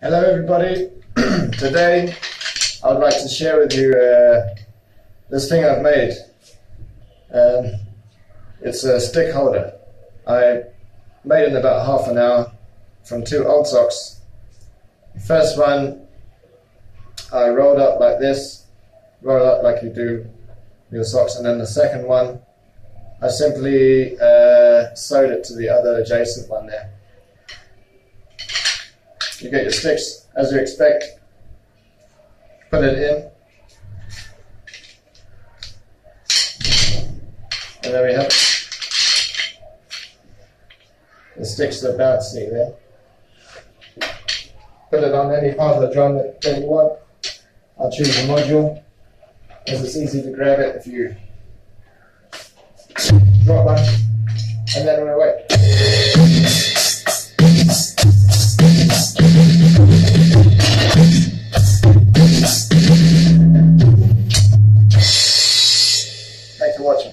Hello everybody. Today I would like to share with you uh, this thing I've made. Um, it's a stick holder. I made it in about half an hour from two old socks. The first one I rolled up like this, roll up like you do your socks, and then the second one I simply uh, sewed it to the other adjacent one there. You get your sticks as you expect, put it in, and there we have it. The sticks are bouncy there. Put it on any part of the drum that, that you want. I'll choose a module, as it's easy to grab it if you drop one, and then we're away. For watching.